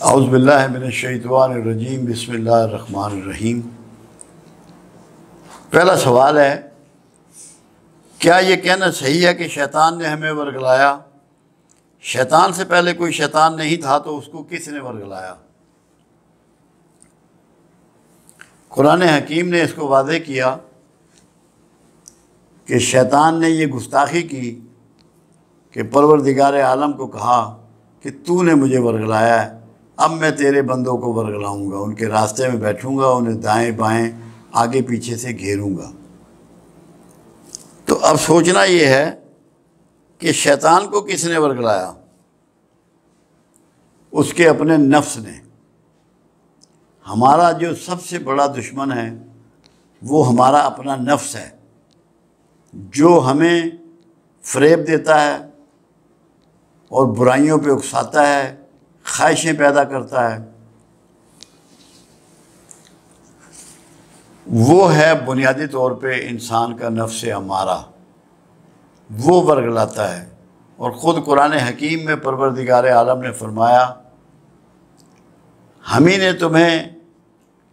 आउज़बिल्लिनशैतवानरजीम बसमीम पहला सवाल है, क्या ये कहना सही है कि शैतान ने हमें वर्गलाया? शैतान से पहले कोई शैतान नहीं था तो उसको किसने वर्गलाया? कुरान हकीम ने इसको वादे किया कि शैतान ने ये गुस्ताखी की कि परवरदिगार आलम को कहा कि तूने मुझे वर्गलाया है। अब मैं तेरे बंदों को वर्गलाऊँगा उनके रास्ते में बैठूँगा, उन्हें दाएँ बाएँ, आगे पीछे से घेरूँगा। तो अब सोचना ये है कि शैतान को किसने वर्गलाया उसके अपने नफ्स ने। हमारा जो सबसे बड़ा दुश्मन है, वो हमारा अपना नफ्स है, जो हमें फ़रेब देता है और बुराइयों पे उकसाता है ख्वाहिशें पैदा करता है। वो है बुनियादी तौर पे इंसान का नफ्स हमारा। वो वर्ग लाता है और ख़ुद कुरान हकीम में परवरदिगार आलम ने फरमाया, हम ही ने तुम्हें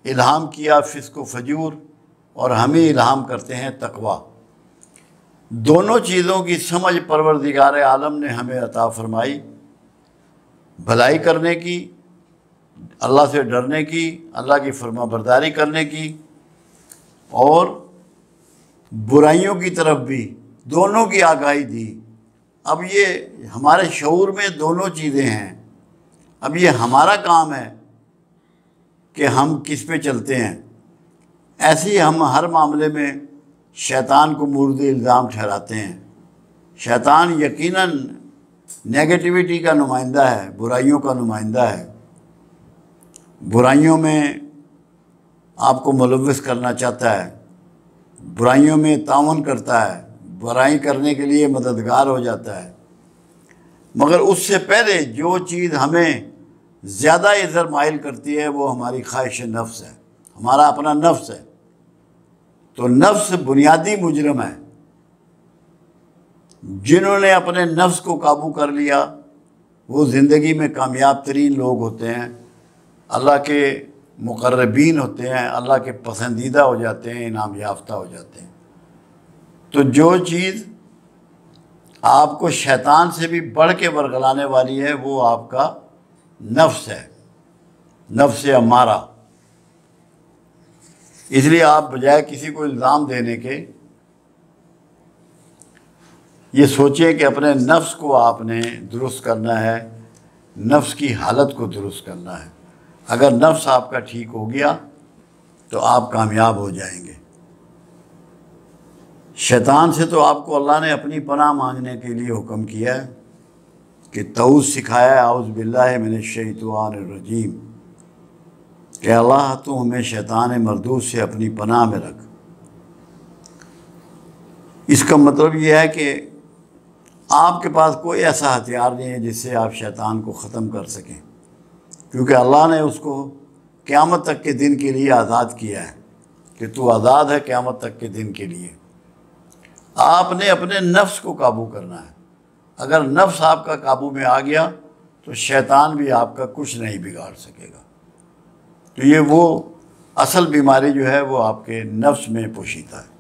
इल्हाम किया फ़िस्क फजूर और हम ही इल्हाम करते हैं तकवा। दोनों चीज़ों की समझ परवरदिगार आलम ने हमें अता फरमाई। भलाई करने की, अल्लाह से डरने की, अल्लाह की फरमा बरदारी करने की और बुराइयों की तरफ़ भी, दोनों की आगाही दी। अब ये हमारे शूर में दोनों चीज़ें हैं। अब ये हमारा काम है कि हम किस पे चलते हैं। ऐसे ही हम हर मामले में शैतान को मुर्द इल्ज़ाम ठहराते हैं। शैतान यकीनन नेगेटिविटी का नुमाइंदा है, बुराइयों का नुमाइंदा है। बुराइयों में आपको मुलविस करना चाहता है, बुराइयों में तावन करता है, बुराई करने के लिए मददगार हो जाता है। मगर उससे पहले जो चीज़ हमें ज़्यादा इधर माइल करती है, वो हमारी ख्वाहिश नफ्स है, हमारा अपना नफ्स है। तो नफ्स बुनियादी मुजरम है। जिन्होंने अपने नफ्स को काबू कर लिया, वो ज़िंदगी में कामयाब तरीन लोग होते हैं। अल्लाह के मुकर्रबीन होते हैं, अल्लाह के पसंदीदा हो जाते हैं, इनाम याफ्ता हो जाते हैं। तो जो चीज़ आपको शैतान से भी बढ़ के बरगलाने वाली है, वो आपका नफ्स है, नफ्स हमारा इसलिए आप बजाय किसी को इल्ज़ाम देने के ये सोचें कि अपने नफ्स को आपने दुरुस्त करना है, नफ्स की हालत को दुरुस्त करना है। अगर नफ्स आपका ठीक हो गया तो आप कामयाब हो जाएँगे। शैतान से तो आपको अल्लाह ने अपनी पनाह मांगने के लिए हुक्म किया है कि तऊस सिखाया आउज़ बिल्ला मैंने शैतवान रजीम। कि अल्लाह तो हमें शैतान मरदूस से अपनी पनाह में रख। इसका मतलब यह है कि आपके पास कोई ऐसा हथियार नहीं है जिससे आप शैतान को ख़त्म कर सकें। क्योंकि अल्लाह ने उसको क़्यामत तक के दिन के लिए आज़ाद किया है कि तू आज़ाद है क़्यामत तक के दिन के लिए। आपने अपने नफ्स को काबू करना है। अगर नफ्स आपका काबू में आ गया तो शैतान भी आपका कुछ नहीं बिगाड़ सकेगा। तो ये वो असल बीमारी जो है, वो आपके नफ्स में पोशीता है।